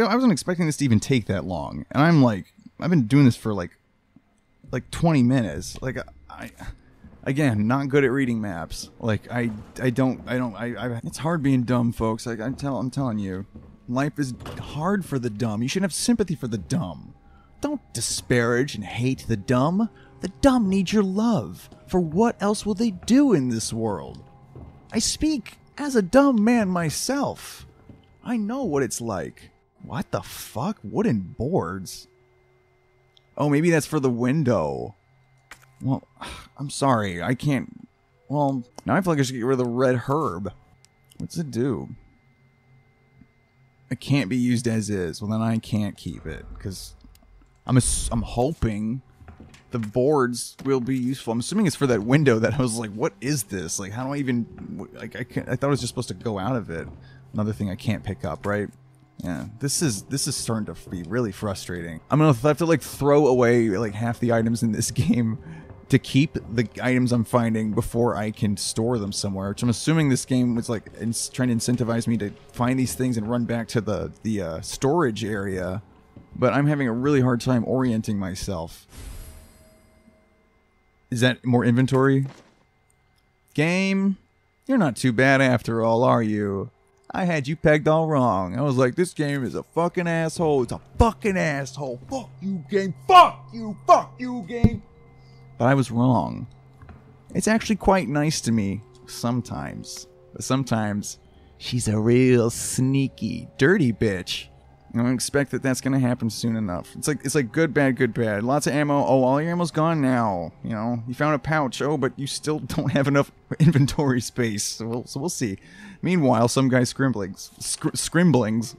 I, I wasn't expecting this to even take that long, and I'm like, I've been doing this for like, like 20 minutes. Like I, again, not good at reading maps. Like I, I don't, I don't, I, I it's hard being dumb, folks. Like I tell, I'm telling you, life is hard for the dumb. You should have sympathy for the dumb. Don't disparage and hate the dumb. The dumb need your love. For what else will they do in this world? I speak as a dumb man myself. I know what it's like. What the fuck? Wooden boards? Oh, maybe that's for the window. Well, I'm sorry. I can't. Well, now I feel like I should get rid of the red herb. What's it do? It can't be used as is. Well, then I can't keep it because I'm I'm hoping the boards will be useful. I'm assuming it's for that window that I was like, what is this? Like, how do I even like? I can't, I thought I was just supposed to go out of it. Another thing I can't pick up, right? Yeah, this is this is starting to be really frustrating. I'm gonna have to like throw away like half the items in this game to keep the items I'm finding before I can store them somewhere. Which I'm assuming this game was like in, trying to incentivize me to find these things and run back to the the uh, storage area. But I'm having a really hard time orienting myself. Is that more inventory? Game, you're not too bad after all, are you? I had you pegged all wrong. I was like, this game is a fucking asshole. It's a fucking asshole. Fuck you, game. Fuck you. Fuck you, game. But I was wrong. It's actually quite nice to me sometimes. But sometimes she's a real sneaky, dirty bitch. I don't expect that that's gonna happen soon enough. It's like it's like good, bad, good, bad. Lots of ammo. Oh, all your ammo's gone now. You know, you found a pouch. Oh, but you still don't have enough inventory space. So we'll, so we'll see. Meanwhile, some guy scrimblings, scr- scrimblings,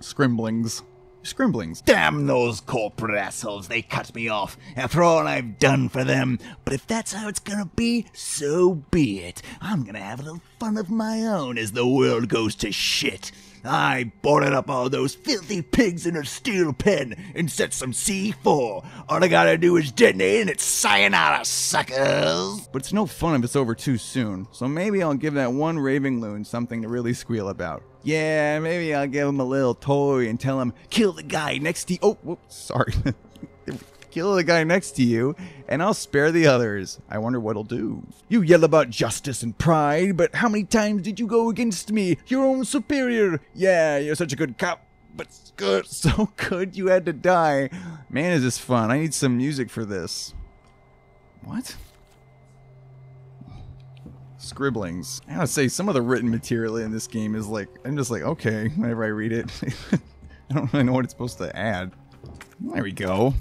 scrimblings, scrimblings. Damn those corporate assholes, they cut me off after all I've done for them. But if that's how it's gonna be, so be it. I'm gonna have a little fun of my own as the world goes to shit. I boarded up all those filthy pigs in a steel pen and set some C4. All I gotta do is detonate and it's sayonara, suckers. But it's no fun if it's over too soon. So maybe I'll give that one raving loon something to really squeal about. Yeah, maybe I'll give him a little toy and tell him, kill the guy next to you. Oh, whoops, sorry. kill the guy next to you, and I'll spare the others. I wonder what he'll do. You yell about justice and pride, but how many times did you go against me, your own superior? Yeah, you're such a good cop, but good, so good you had to die. Man, is this fun. I need some music for this. What? Scribblings. I gotta say, some of the written material in this game is like, I'm just like, okay, whenever I read it. I don't really know what it's supposed to add. There we go.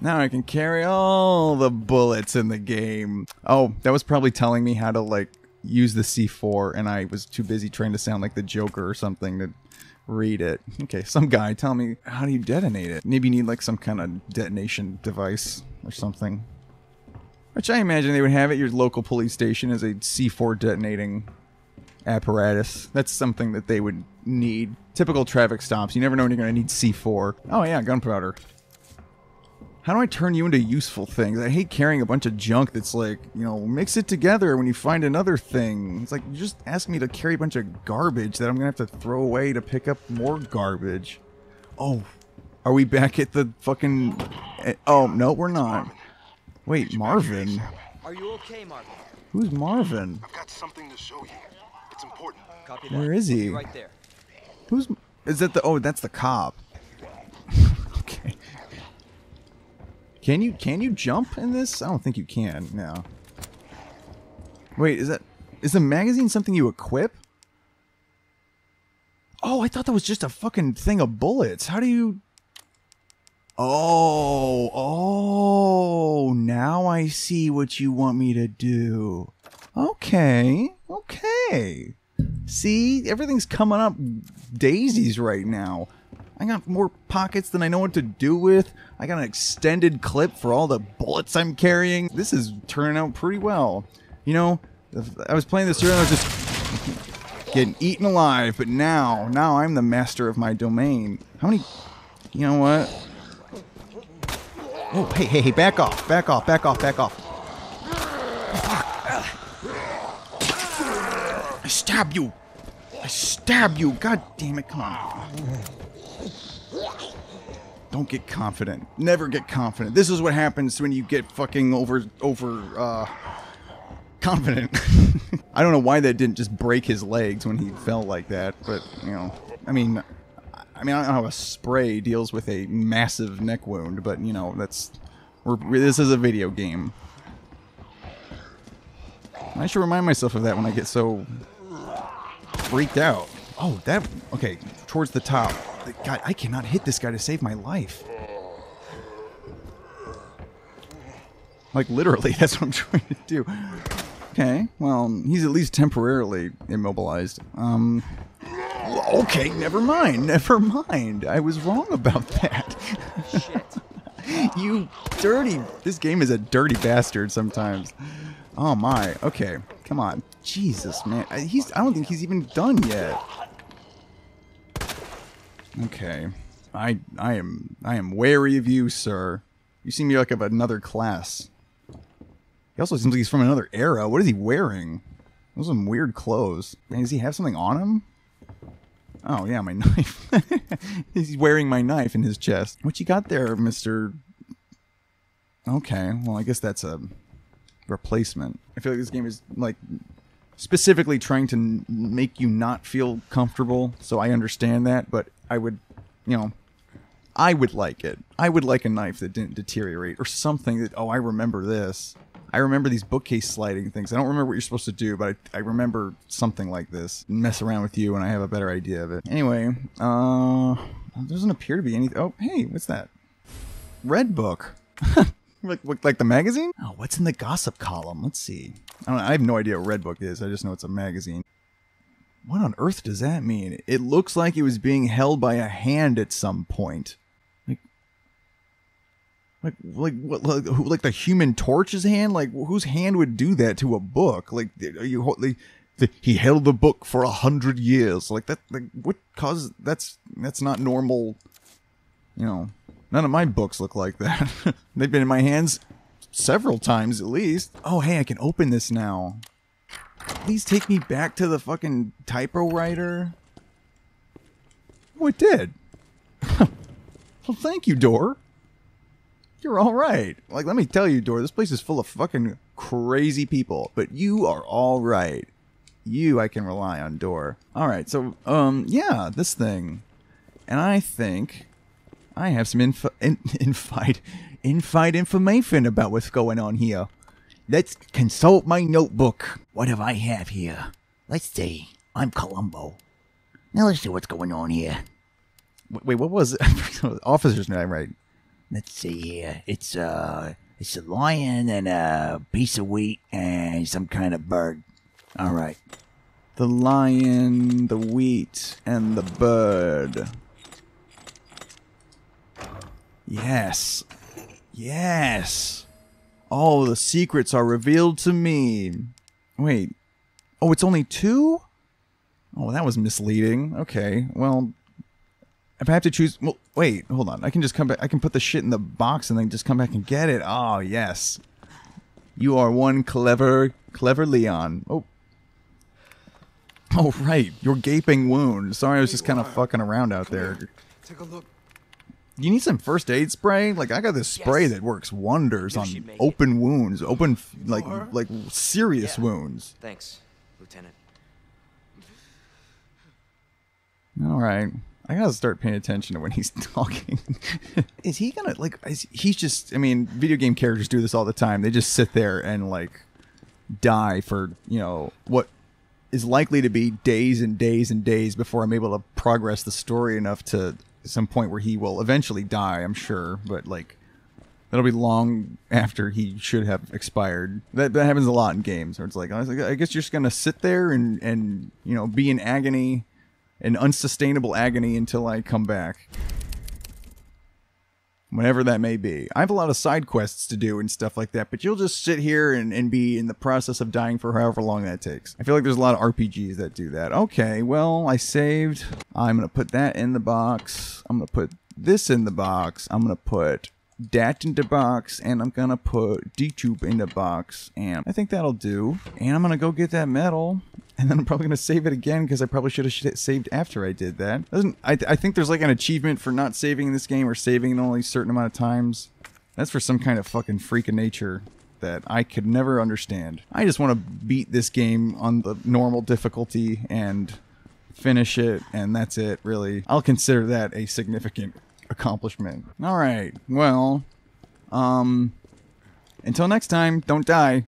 Now I can carry all the bullets in the game. Oh, that was probably telling me how to, like, use the C4, and I was too busy trying to sound like the Joker or something to read it. Okay, some guy tell me, how do you detonate it? Maybe you need, like, some kind of detonation device or something. Which I imagine they would have at your local police station as a C4 detonating apparatus. That's something that they would need. Typical traffic stops. You never know when you're going to need C4. Oh yeah, gunpowder. How do I turn you into useful things? I hate carrying a bunch of junk that's like, you know, mix it together when you find another thing. It's like, you just ask me to carry a bunch of garbage that I'm going to have to throw away to pick up more garbage. Oh, are we back at the fucking... eh, Oh, no, we're not. Wait, Marvin? Are you okay, Marvin? Who's Marvin? I've got something to show you. It's important. Copy that. Where is he? Right there. Who's... Is that the... Oh, that's the cop. okay. Can you can you jump in this? I don't think you can. No. Wait, is that is the magazine something you equip? Oh, I thought that was just a fucking thing of bullets. How do you Oh, oh, now I see what you want me to do. Okay, okay. See, everything's coming up daisies right now. I got more pockets than I know what to do with. I got an extended clip for all the bullets I'm carrying. This is turning out pretty well. You know, I was playing this earlier, I was just getting eaten alive, but now, now I'm the master of my domain. How many? You know what? Oh, hey, hey, hey, back off, back off, back off, back off. I stab you. I stab you. God damn it. Come on. Don't get confident. Never get confident. This is what happens when you get fucking over over uh confident. I don't know why that didn't just break his legs when he fell like that, but you know, I mean I mean I don't know how a spray deals with a massive neck wound, but you know, that's we're, this is a video game. I should remind myself of that when I get so freaked out. Oh, that okay. Towards the top. God, I cannot hit this guy to save my life. Like literally, that's what I'm trying to do. Okay, well, he's at least temporarily immobilized. Um, okay, never mind, never mind. I was wrong about that. Shit. you dirty. This game is a dirty bastard sometimes. Oh my. Okay, come on. Jesus, man. He's. I don't think he's even done yet. Okay. I I am I am wary of you, sir. You seem like of another class. He also seems like he's from another era. What is he wearing? Those are some weird clothes. Does he have something on him? Oh yeah, my knife. he's wearing my knife in his chest. What you got there, Mister? Okay, well I guess that's a replacement. I feel like this game is like specifically trying to make you not feel comfortable. So I understand that, but I would, you know, I would like it. I would like a knife that didn't deteriorate or something that, oh, I remember this. I remember these bookcase sliding things. I don't remember what you're supposed to do, but I, I remember something like this. Mess around with you and I have a better idea of it. Anyway, uh, there doesn't appear to be anything. Oh, hey, what's that? Red book. like, like the magazine? Oh, what's in the gossip column? Let's see. I, don't, I have no idea what Red Book is. I just know it's a magazine. What on earth does that mean? It looks like it was being held by a hand at some point. Like, like, like, what, like, like the Human Torch's hand? Like, whose hand would do that to a book? Like, are you the, he held the book for a hundred years? Like that? Like, what causes? That's that's not normal. You know, none of my books look like that. They've been in my hands several times at least. Oh, hey, I can open this now. Please take me back to the fucking typewriter. Oh, it did. well, thank you, Door. You're all right. Like, let me tell you, Door, this place is full of fucking crazy people, but you are all right. You, I can rely on, Door. All right, so, um, yeah, this thing. And I think I have some info, in, infight, infight information about what's going on here. Let's consult my notebook. What do I have here? Let's see. I'm Columbo. Now let's see what's going on here. Wait, what was it? Officer's name, right? Let's see here. It's uh, it's a lion and a piece of wheat and some kind of bird. All right. The lion, the wheat, and the bird. Yes. Yes. All the secrets are revealed to me. Wait. Oh, it's only two? Oh, that was misleading. Okay. Well, if I have to choose, well, wait, hold on. I can just come back. I can put the shit in the box and then just come back and get it. Oh, yes. You are one clever, clever Leon. Oh. Oh, right. Your gaping wound. Sorry, I was just kind of fucking around out there. Take a look. You need some first aid spray? Like I got this spray Yes. that works wonders on should make open wounds, open f- like Sure. like serious Yeah. wounds. Thanks, Lieutenant. All right. I gotta start paying attention to when he's talking. is he gonna like? Is, he's just. I mean, video game characters do this all the time. They just sit there and like die for you know what is likely to be days and days and days before I'm able to progress the story enough to some point where he will eventually die. I'm sure, but like that'll be long after he should have expired. That that happens a lot in games where it's like I, guess you're just gonna sit there and and you know be in agony, an unsustainable agony until I come back. Whenever that may be. I have a lot of side quests to do and stuff like that, but you'll just sit here and, and be in the process of dying for however long that takes. I feel like there's a lot of RPGs that do that. Okay, well, I saved. I'm going to put that in the box. I'm going to put this in the box. I'm going to put that in the box, and I'm to put D-Tube in the box. And I think that'll do. And I'm to go get that medal. and then I'm probably gonna save it again because I probably should have saved after I did that. Doesn't I? I think there's like an achievement for not saving in this game or saving in only a certain amount of times. That's for some kind of fucking freak of nature that I could never understand. I just want to beat this game on the normal difficulty and finish it, and that's it. Really, I'll consider that a significant accomplishment. All right. Well, um, until next time, don't die.